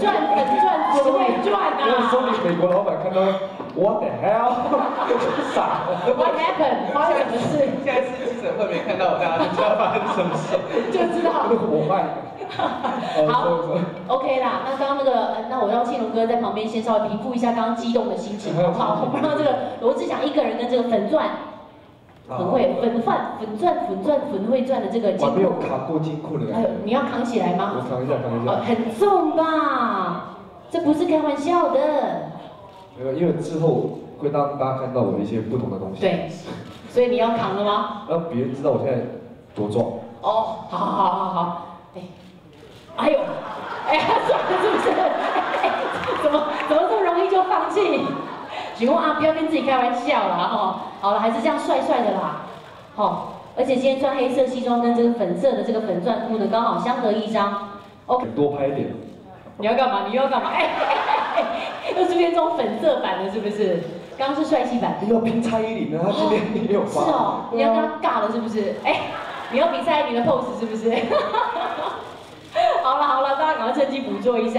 钻粉钻只会钻因为说啊你美国老板看到 What the hell，傻了。！What happened？发生什么事？下一次记者会没看到我，大家就知道发生什么事。就知道。我卖。哦，好说说。OK 啦，那刚刚那个，呃那我让庆龙哥在旁边先稍微平复一下刚刚激动的心情，好不好？我们让这个罗志祥一个人跟这个粉钻，很会粉饭粉钻粉钻粉会钻的这个我没有，扛过金库的哎呦。，你要扛起来吗？我扛一下，扛一哦，下。很重吧？这不是开玩笑的。没有，因为之后会让大家看到我一些不同的东西。。对，所以你要扛了吗？让别人知道我现在多壮。哦，好好好好好，哎，哎呦，哎呀，算了是不是？哎怎么怎么这么容易就放弃？许光啊，不要跟自己开玩笑啦，哦，好了，还是这样帅帅的啦，哦，而且今天穿黑色西装跟这个粉色的这个粉钻裤呢，刚好相得益彰。OK，多拍一点。你要干嘛？你又要干嘛？哎，又出现这种粉色版的，是不是？刚刚是帅气版。你要拼蔡依林的，他今天也有发。是哦，你要跟他尬了是不是？哎，你要比蔡依林的 pose 是不是？好了好了，大家赶快趁机捕捉一下。